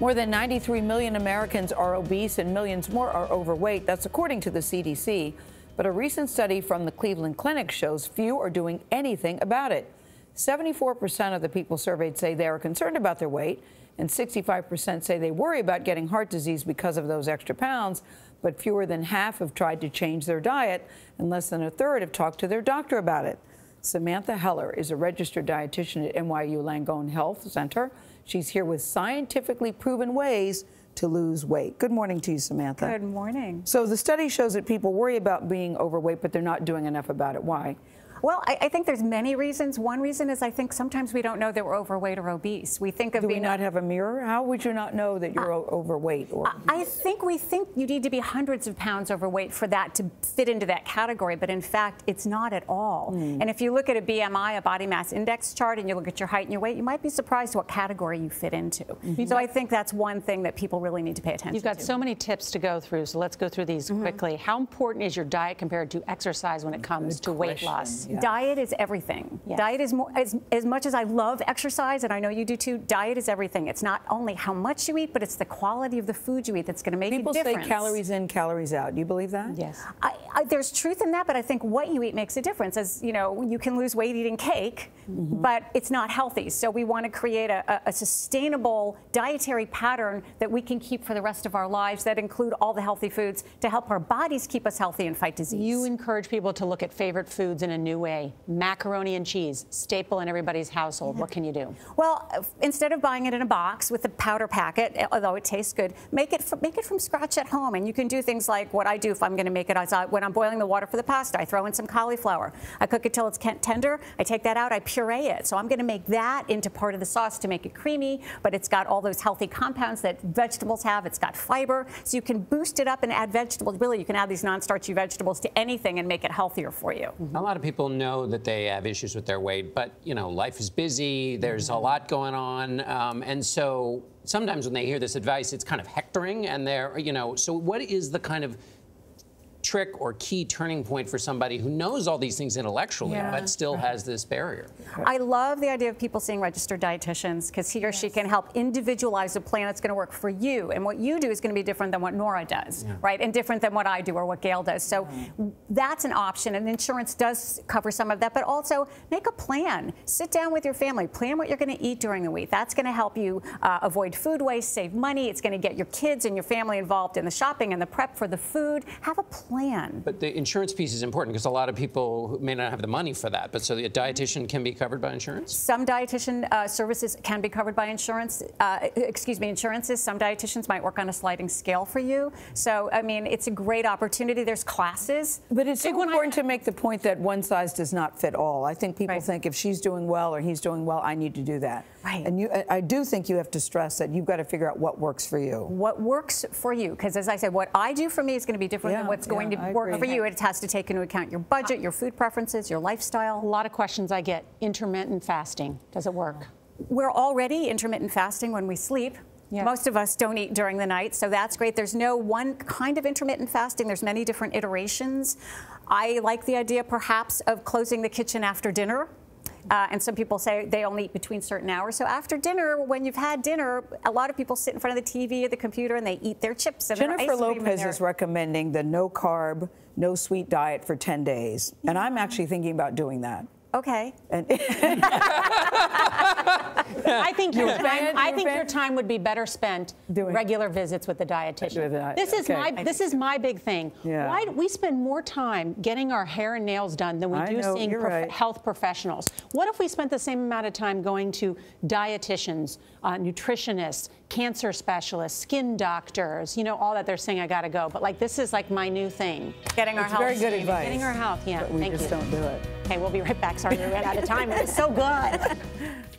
More than 93 million Americans are obese and millions more are overweight. That's according to the CDC. But a recent study from the Cleveland Clinic shows few are doing anything about it. 74% of the people surveyed say they are concerned about their weight, and 65% say they worry about getting heart disease because of those extra pounds. But fewer than half have tried to change their diet, and less than a third have talked to their doctor about it. Samantha Heller is a registered dietitian at NYU Langone Health Center. She's here with scientifically proven ways to lose weight. Good morning to you, Samantha. Good morning. So the study shows that people worry about being overweight, but they're not doing enough about it. Why? Well, I, I, think there's many reasons. One reason is I think sometimes we don't know that we're overweight or obese. We think of Do being. we not have a mirror? How would you not know that you're uh, overweight? Or I think we think you need to be hundreds of pounds overweight for that to fit into that category, but in fact, it's not at all. Mm. And if you look at a BMI, a body mass index chart, and you look at your height and your weight, you might be surprised what category you fit into. Mm -hmm. So I think that's one thing that people really need to pay attention to. You've got to. so many tips to go through, so let's go through these mm -hmm. quickly. How important is your diet compared to exercise when it comes Good to weight loss? Yeah. Diet is everything everything. Yes. Diet is more, as, as much as I love exercise, and I know you do too, diet is everything. It's not only how much you eat, but it's the quality of the food you eat that's going to make People a difference. People say calories in, calories out. Do you believe that? Yes. I, I, there's truth in that, but I think what you eat makes a difference. As you know, you can lose weight eating cake, mm -hmm. but it's not healthy. So we want to create a, a, a sustainable dietary pattern that we can keep for the rest of our lives that include all the healthy foods to help our bodies keep us healthy and fight disease. You encourage people to look at favorite foods in a new way. Macaroni and cheese staple in everybody's household. What can you do? Well, instead of buying it in a box with a powder packet, although it tastes good, make it from, make it from scratch at home. And you can do things like what I do if I'm going to make it. I, when I'm boiling the water for the pasta, I throw in some cauliflower. I cook it till it's tender. I take that out. I puree it. So I'm going to make that into part of the sauce to make it creamy, but it's got all those healthy compounds that vegetables have. It's got fiber, so you can boost it up and add vegetables. Really, you can add these non-starchy vegetables to anything and make it healthier for you. A lot of people know that they have issues with their weight but you know, life is busy. There's a lot going on, um, and so sometimes when they hear this advice, it's kind of hectoring, and they're you know. So what is the kind of trick or key turning point for somebody who knows all these things intellectually yeah. but still has this barrier? I love the idea of people seeing registered dietitians because he or yes. she can help individualize a plan that's going to work for you. And what you do is going to be different than what Norah does, yeah. right? And different than what I do or what Gayle does. So that's an option. And insurance does cover some of that. But also make a plan. Sit down with your family. Plan what you're going to eat during the week. That's going to help you uh, avoid food waste, save money. It's going to get your kids and your family involved in the shopping and the prep for the food. Have a plan plan. But the insurance piece is important because a lot of people may not have the money for that. But so the dietitian can be covered by insurance? Some dietitian uh, services can be covered by insurance. Uh, excuse me, insurances. Some dietitians might work on a sliding scale for you. So, I mean, it's a great opportunity. There's classes. But it's so important to make the point that one size does not fit all. I think people right. think if she's doing well or he's doing well, I need to do that. Right. And you, I do think you have to stress that you've got to figure out what works for you. What works for you? Because as I said, what I do for me is going to be different yeah, than what's going yeah, going to I work agree. for you. It has to take into account your budget, your food preferences, your lifestyle. A lot of questions I get. Intermittent fasting. Does it work? We're already intermittent fasting when we sleep. Yep. Most of us don't eat during the night, so that's great. There's no one kind of intermittent fasting. There's many different iterations. I like the idea perhaps of closing the kitchen after dinner uh, and some people say they only eat between certain hours. So after dinner, when you've had dinner, a lot of people sit in front of the TV or the computer and they eat their chips and Jennifer their ice cream Lopez is recommending the no carb, no sweet diet for 10 days. And I'm actually thinking about doing that. Okay. I think your time, I think your time would be better spent doing regular visits with the dietitian. This is okay. my this is my big thing. Yeah. Why do we spend more time getting our hair and nails done than we I do know, seeing prof right. health professionals? What if we spent the same amount of time going to dietitians, uh, nutritionists, cancer specialists, skin doctors, you know, all that they're saying I got to go. But like this is like my new thing. Getting our it's health. Very good advice. Getting our health. Yeah. But we Thank just you. don't do it. Okay, we'll be right back. Sorry we ran out of time. It was so good.